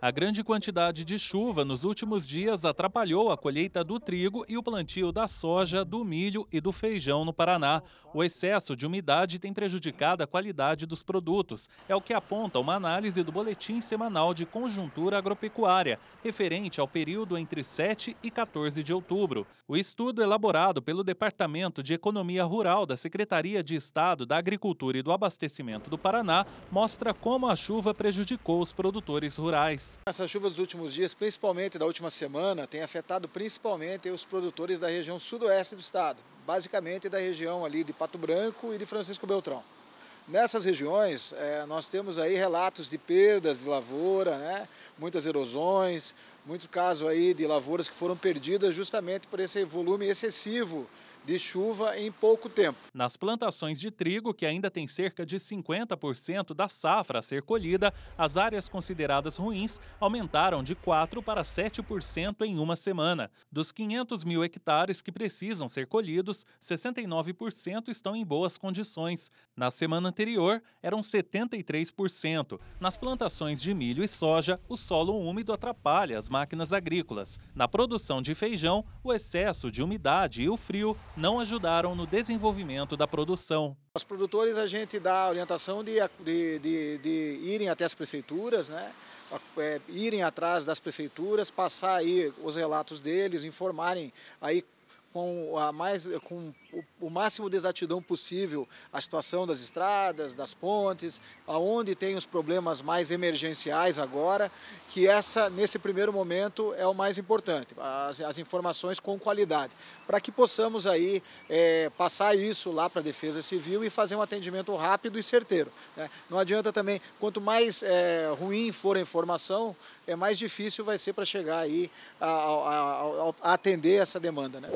A grande quantidade de chuva nos últimos dias atrapalhou a colheita do trigo e o plantio da soja, do milho e do feijão no Paraná. O excesso de umidade tem prejudicado a qualidade dos produtos. É o que aponta uma análise do Boletim Semanal de Conjuntura Agropecuária, referente ao período entre 7 e 14 de outubro. O estudo elaborado pelo Departamento de Economia Rural da Secretaria de Estado da Agricultura e do Abastecimento do Paraná mostra como a chuva prejudicou os produtores rurais. Chuvas dos últimos dias, principalmente da última semana, tem afetado principalmente os produtores da região sudoeste do estado, basicamente da região ali de Pato Branco e de Francisco Beltrão. Nessas regiões, é, nós temos aí relatos de perdas de lavoura, né? muitas erosões, muito caso aí de lavouras que foram perdidas justamente por esse volume excessivo de chuva em pouco tempo. Nas plantações de trigo, que ainda tem cerca de 50% da safra a ser colhida, as áreas consideradas ruins aumentaram de 4% para 7% em uma semana. Dos 500 mil hectares que precisam ser colhidos, 69% estão em boas condições. Na semana anterior, eram 73%. Nas plantações de milho e soja, o solo úmido atrapalha as máquinas agrícolas. Na produção de feijão, o excesso de umidade e o frio não ajudaram no desenvolvimento da produção. Os produtores a gente dá a orientação de, de, de, de irem até as prefeituras, né? É, irem atrás das prefeituras, passar aí os relatos deles, informarem aí com, a mais, com o, máximo de exatidão possível a situação das estradas, das pontes, aonde tem os problemas mais emergenciais agora, que essa, nesse primeiro momento, é o mais importante, as, as informações com qualidade, para que possamos aí é, passar isso lá para a Defesa Civil e fazer um atendimento rápido e certeiro. Né? Não adianta também, quanto mais é, ruim for a informação, é mais difícil vai ser para chegar aí a, a, a, a atender essa demanda. Né?